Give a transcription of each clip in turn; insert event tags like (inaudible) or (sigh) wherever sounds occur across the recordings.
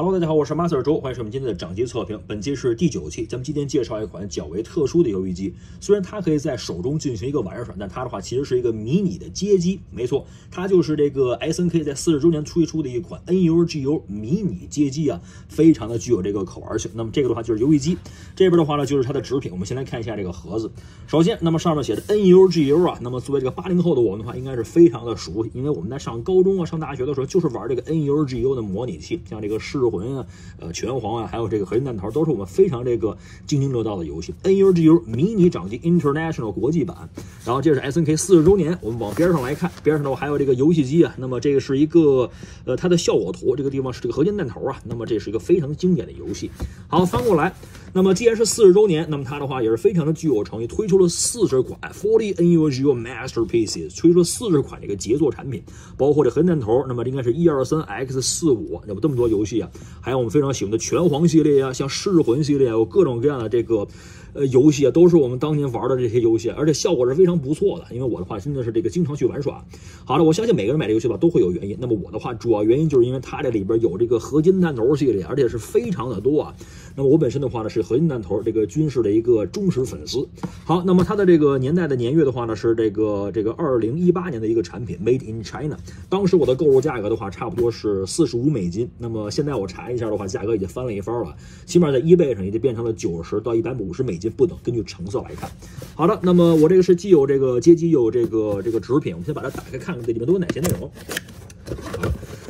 Hello，大家好，我是 Master 周，欢迎收看我们今天的掌机测评。本期是第九期，咱们今天介绍一款较为特殊的游戏机。虽然它可以在手中进行一个玩耍，但它的话其实是一个迷你的街机。没错，它就是这个 SNK 在四十周年推出的一款 NUGU 迷你街机啊，非常的具有这个可玩性。那么这个的话就是游戏机，这边的话呢就是它的纸品。我们先来看一下这个盒子。首先，那么上面写的 NUGU 啊，那么作为这个八零后的我们的话，应该是非常的熟悉，因为我们在上高中啊、上大学的时候就是玩这个 NUGU 的模拟器，像这个噬魂啊。呃，拳皇啊，还有这个合金弹头，都是我们非常这个津津乐道的游戏。NUGU 迷你掌机 International 国际版，然后这是 SNK 四十周年。我们往边上来看，边上头还有这个游戏机啊。那么这个是一个呃它的效果图，这个地方是这个合金弹头啊。那么这是一个非常经典的游戏。好，翻过来。那么既然是四十周年，那么它的话也是非常的具有诚意，推出了四十款 Forty NUGU Masterpieces，推出了四十款这个杰作产品，包括这核弹头，那么应该是一二三 X 四五，那么这么多游戏啊，还有我们非常喜欢的拳皇系列啊，像噬魂系列啊，有各种各样的这个。呃，游戏啊，都是我们当年玩的这些游戏，而且效果是非常不错的。因为我的话，真的是这个经常去玩耍。好了，我相信每个人买这游戏吧，都会有原因。那么我的话，主要原因就是因为它这里边有这个合金弹头系列，而且是非常的多啊。那么我本身的话呢，是合金弹头这个军事的一个忠实粉丝。好，那么它的这个年代的年月的话呢，是这个这个二零一八年的一个产品，Made in China。当时我的购入价格的话，差不多是四十五美金。那么现在我查一下的话，价格已经翻了一番了，起码在 eBay 上已经变成了九十到一百五十美金不等。根据成色来看，好的，那么我这个是既有这个街机，又有这个这个纸品，我们先把它打开看看，这里面都有哪些内容。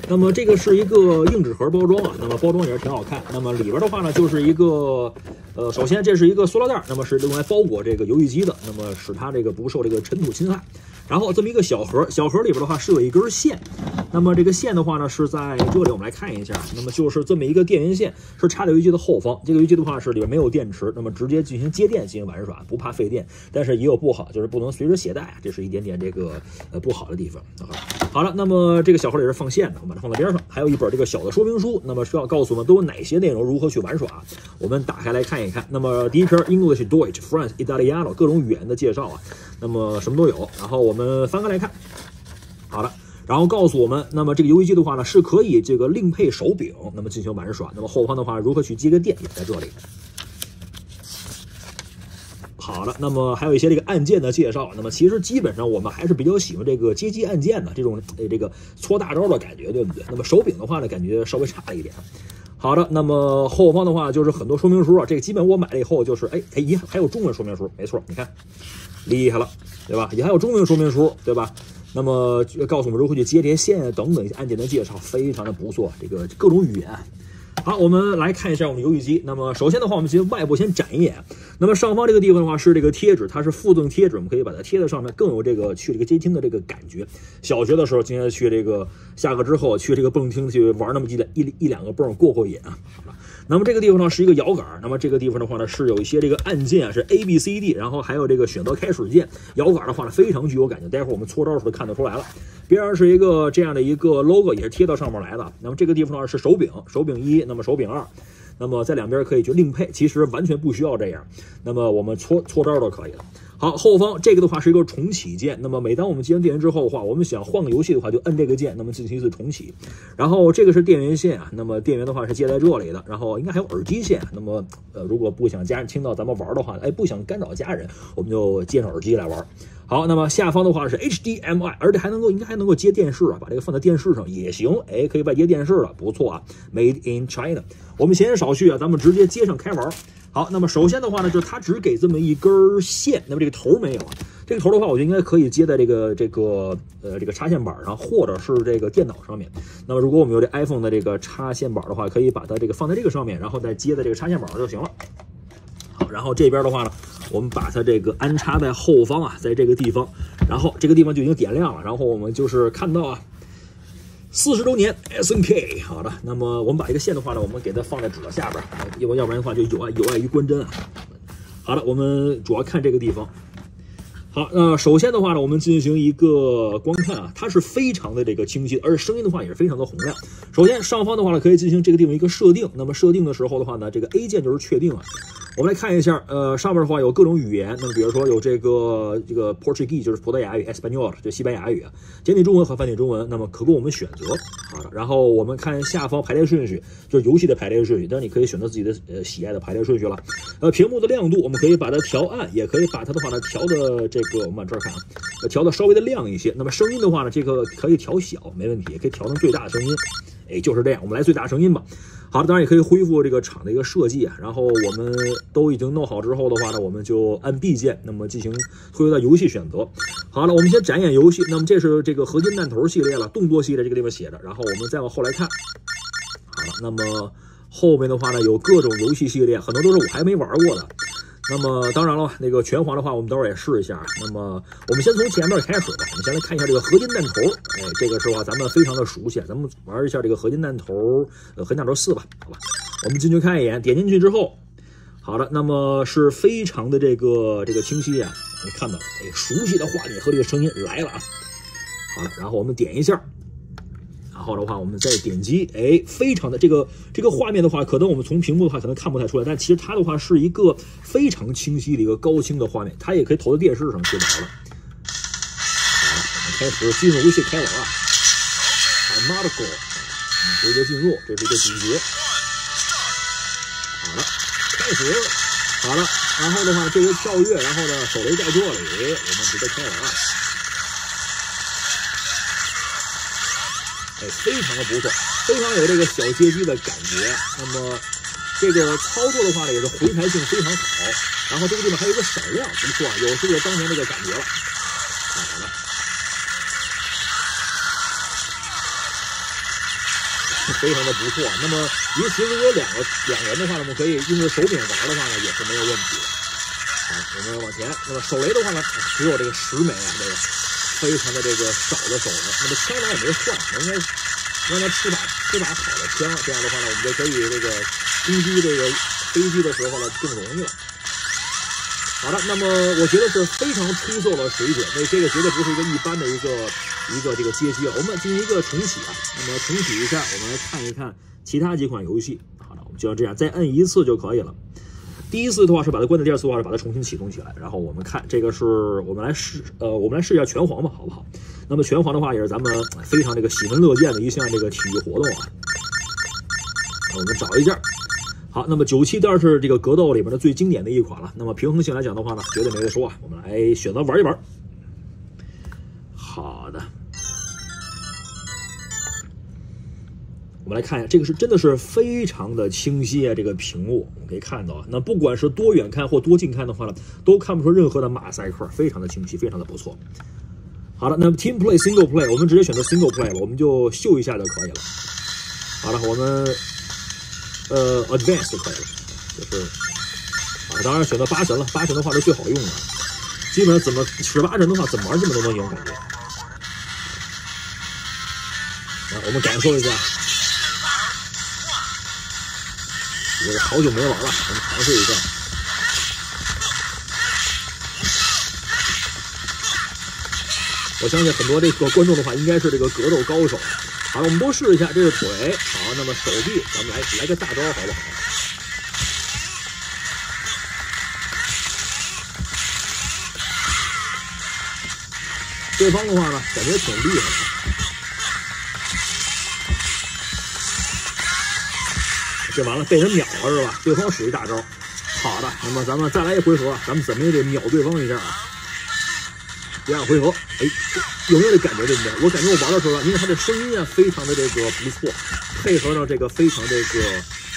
那么这个是一个硬纸盒包装啊，那么包装也是挺好看。那么里边的话呢，就是一个，呃，首先这是一个塑料袋，那么是用来包裹这个游戏机的，那么使它这个不受这个尘土侵害。然后这么一个小盒，小盒里边的话是有一根线，那么这个线的话呢是在这里，我们来看一下，那么就是这么一个电源线，是插在游戏机的后方。这个游戏机的话是里边没有电池，那么直接进行接电进行玩耍，不怕费电。但是也有不好，就是不能随时携带，这是一点点这个呃不好的地方。好了，那么这个小盒里是放线的，我们把它放在边上，还有一本这个小的说明书，那么需要告诉我们都有哪些内容，如何去玩耍。我们打开来看一看，那么第一篇 English、Deutsch、French、Italiano 各种语言的介绍啊。那么什么都有，然后我们翻开来看，好了，然后告诉我们，那么这个游戏机的话呢，是可以这个另配手柄，那么进行玩耍。那么后方的话，如何去接个电也在这里。好了，那么还有一些这个按键的介绍。那么其实基本上我们还是比较喜欢这个街机按键的这种呃这个搓大招的感觉，对不对？那么手柄的话呢，感觉稍微差了一点。好的，那么后方的话就是很多说明书啊，这个基本我买了以后就是，哎，哎，也，还有中文说明书，没错，你看，厉害了，对吧？也还有中文说明书，对吧？那么告诉我们如何去接这些线等等一些按键的介绍，非常的不错，这个各种语言。好，我们来看一下我们游戏机。那么首先的话，我们先外部先展一眼。那么上方这个地方的话是这个贴纸，它是附赠贴纸，我们可以把它贴在上面，更有这个去这个街厅的这个感觉。小学的时候，经常去这个下课之后去这个蹦厅去玩那么几两一一两个蹦过过瘾啊。好了。那么这个地方呢是一个摇杆，那么这个地方的话呢是有一些这个按键啊，是 A B C D，然后还有这个选择开始键。摇杆的话呢非常具有感觉，待会儿我们搓招时候看得出来了。边上是一个这样的一个 logo，也是贴到上面来的。那么这个地方呢是手柄，手柄一，那么手柄二，那么在两边可以去另配，其实完全不需要这样。那么我们搓搓招都可以了。好，后方这个的话是一个重启键。那么每当我们接完电源之后的话，我们想换个游戏的话，就摁这个键，那么进行一次重启。然后这个是电源线啊，那么电源的话是接在这里的。然后应该还有耳机线。那么呃，如果不想家人听到咱们玩的话，哎，不想干扰家人，我们就接上耳机来玩。好，那么下方的话是 HDMI，而且还能够应该还能够接电视啊，把这个放在电视上也行。哎，可以外接电视了，不错啊，Made in China。我们闲言少叙啊，咱们直接接上开玩。好，那么首先的话呢，就是它只给这么一根线，那么这个头没有啊。这个头的话，我觉得应该可以接在这个这个呃这个插线板上，或者是这个电脑上面。那么如果我们有这 iPhone 的这个插线板的话，可以把它这个放在这个上面，然后再接在这个插线板上就行了。好，然后这边的话呢，我们把它这个安插在后方啊，在这个地方，然后这个地方就已经点亮了。然后我们就是看到啊。四十周年 S N K，好的，那么我们把这个线的话呢，我们给它放在纸的下边，要不要不然的话就有碍有碍于观针啊。好的，我们主要看这个地方。好，那首先的话呢，我们进行一个观看啊，它是非常的这个清晰，而且声音的话也是非常的洪亮。首先上方的话呢，可以进行这个地方一个设定。那么设定的时候的话呢，这个 A 键就是确定啊。我们来看一下，呃，上面的话有各种语言，那么比如说有这个这个 Portuguese 就是葡萄牙语，Espanol 就西班牙语啊，简体中文和繁体中文，那么可供我们选择。好的，然后我们看下方排列顺序，就是游戏的排列顺序，当然你可以选择自己的呃喜爱的排列顺序了。呃，屏幕的亮度我们可以把它调暗，也可以把它的话呢调的这个，我们往这儿看啊，调的稍微的亮一些。那么声音的话呢，这个可以调小，没问题，可以调成最大的声音。哎，就是这样，我们来最大声音吧。好了，当然也可以恢复这个场的一个设计啊。然后我们都已经弄好之后的话呢，我们就按 B 键，那么进行退回到游戏选择。好了，我们先展演游戏。那么这是这个合金弹头系列了，动作系列这个地方写的。然后我们再往后来看。好了，那么后面的话呢，有各种游戏系列，很多都是我还没玩过的。那么当然了，那个拳皇的话，我们待会儿也试一下。那么我们先从前面开始吧，我们先来看一下这个合金弹头。哎，这个是话咱们非常的熟悉，咱们玩一下这个合金弹头，呃，合金弹头四吧，好吧。我们进去看一眼，点进去之后，好的，那么是非常的这个这个清晰啊，你看到，哎，熟悉的画面和这个声音来了啊。好了，然后我们点一下。然后的话，我们再点击，哎，非常的这个这个画面的话，可能我们从屏幕的话可能看不太出来，但其实它的话是一个非常清晰的一个高清的画面，它也可以投到电视上去玩了。好，我们开始进入游戏开玩啊，I'm not go，我们直接进入，这是一个主角。好了，开始，好了，然后的话，这个跳跃，然后呢，手雷在这里，我们直接开玩啊。哎，非常的不错，非常有这个小街机的感觉。那么这个操作的话呢，也是回弹性非常好。然后这个地方还有一个闪亮，不错啊，有这个当年那个感觉了。看好了，(laughs) 非常的不错。那么一次如果两个两人的话呢，我们可以用着手柄玩的话呢，也是没有问题的。好，我们往前。那么手雷的话呢，只有这个十枚啊，这个。非常的这个少的手呢，那么枪呢也没换，应该让他吃把吃把好的枪，这样的话呢，我们就可以这个攻击这个飞机的时候呢更容易了。好的，那么我觉得是非常出色的水准，那这个绝对不是一个一般的一个一个这个街机啊。我们进行一个重启啊，那么重启一下，我们来看一看其他几款游戏。好的，我们就要这样，再摁一次就可以了。第一次的话是把它关掉，第二次的话是把它重新启动起来。然后我们看这个是我们来试，呃，我们来试一下拳皇吧，好不好？那么拳皇的话也是咱们非常这个喜闻乐见的一项这个体育活动啊。我们找一下，好，那么九七当然是这个格斗里面的最经典的一款了。那么平衡性来讲的话呢，绝对没得说啊。我们来选择玩一玩。好的。我们来看一下，这个是真的是非常的清晰啊！这个屏幕我们可以看到啊，那不管是多远看或多近看的话呢，都看不出任何的马赛克，非常的清晰，非常的不错。好了，那么 Team Play、Single Play，我们直接选择 Single Play，我们就秀一下就可以了。好了，我们呃 Advance 就可以了，就是啊，当然选择八神了，八神的话是最好用的，基本上怎么十八神的话，怎么玩基本都能赢，感觉。来，我们感受一下。这个好久没玩了，我们尝试一下。我相信很多这个观众的话，应该是这个格斗高手。好了，我们都试一下，这是腿。好，那么手臂，咱们来来个大招，好不好？对方的话呢，感觉挺厉害的。这完了，被人秒了是吧？对方使一大招，好的，那么咱们再来一回合，咱们怎么也得秒对方一下啊！第二回合，哎，有没有这感觉？对不对？我感觉我玩的时候，因为它的声音啊，非常的这个不错，配合上这个非常这个，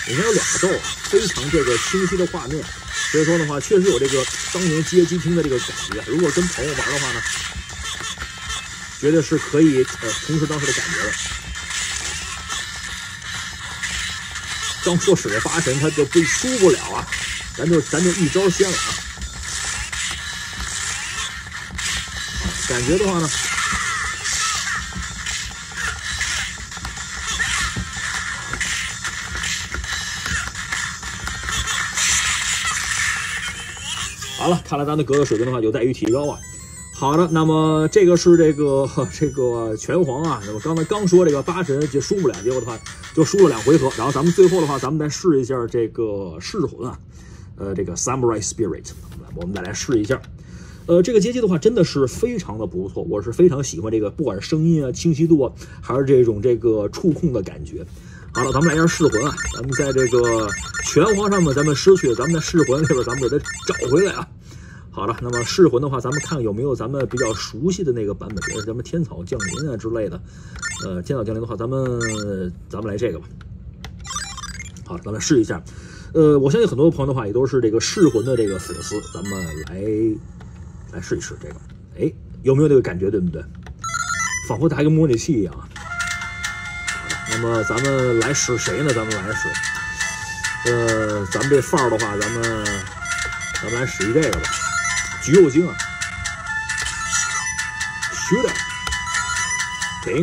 应该有两个豆，非常这个清晰的画面，所以说的话，确实有这个当年街机厅的这个感觉。如果跟朋友玩的话呢，绝对是可以呃，同时当时的感觉的。刚说使这八神，他就不输不了啊！咱就咱就一招鲜了啊！感觉的话呢，好了，看来咱的格斗水平的话有待于提高啊。好的，那么这个是这个这个拳皇啊，我刚才刚说这个八神就输不了，结果的话就输了两回合。然后咱们最后的话，咱们再试一下这个噬魂啊，呃，这个 Samurai Spirit，我们再来试一下。呃，这个街机的话真的是非常的不错，我是非常喜欢这个，不管是声音啊、清晰度啊，还是这种这个触控的感觉。好了，咱们来一下噬魂啊，咱们在这个拳皇上面咱们失去，咱们在噬魂 (laughs) 里边咱们给它找回来啊。好了，那么噬魂的话，咱们看有没有咱们比较熟悉的那个版本，比如什么天草降临啊之类的。呃，天草降临的话，咱们咱们来这个吧。好，咱们试一下。呃，我相信很多朋友的话也都是这个噬魂的这个粉丝，咱们来来试一试这个。哎，有没有这个感觉，对不对？仿佛打一个模拟器一样。好的，那么咱们来使谁呢？咱们来使。呃，咱们这范儿的话，咱们咱们来使一这个吧。橘右京啊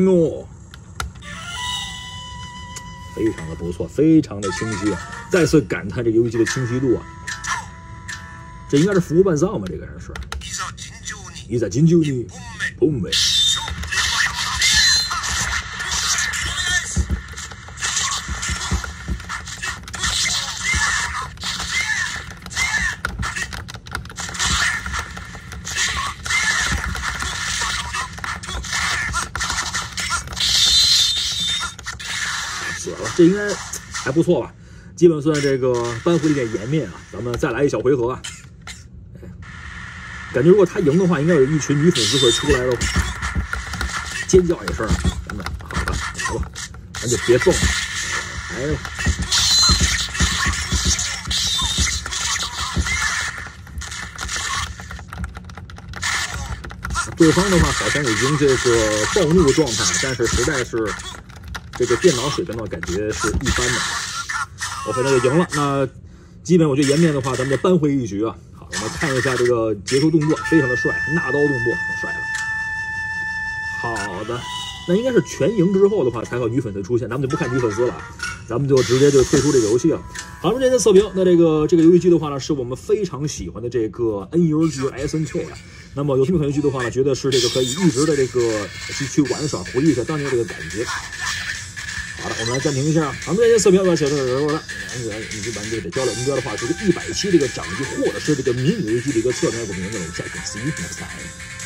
哦，非常的不错，非常的清晰啊！再次感叹这游戏机的清晰度啊！这应该是服务半藏吧？这个人是。你在金九你，本命。这应该还不错吧，基本算这个扳回一点颜面啊。咱们再来一小回合啊！感觉如果他赢的话，应该有一群女粉丝会出来了，尖叫一声。咱们好吧，好吧，咱就别送了，来了。对方的话好像已经这个暴怒状态，但是实在是。这个电脑水平呢，感觉是一般的。OK，那就赢了。那基本我觉得颜面的话，咱们就扳回一局啊。好，我们看一下这个结束动作，非常的帅，纳刀动作很帅了。好的，那应该是全赢之后的话，才有女粉丝出现。咱们就不看女粉丝了，咱们就直接就退出这个游戏了。好，我们今天测评，那这个这个游戏机的话呢，是我们非常喜欢的这个 N U G S N K 啊。那么有兴趣玩游戏的话呢，觉得是这个可以一直的这个去去玩耍，回忆一下当年这个感觉。好的，我们来暂停一下。咱们这些测评要写的是什么呢？两个以及咱们这个交流目标的话，就是一百期这个掌机或者是这个迷你游戏的一个测评，我们能够下一次 see you next time。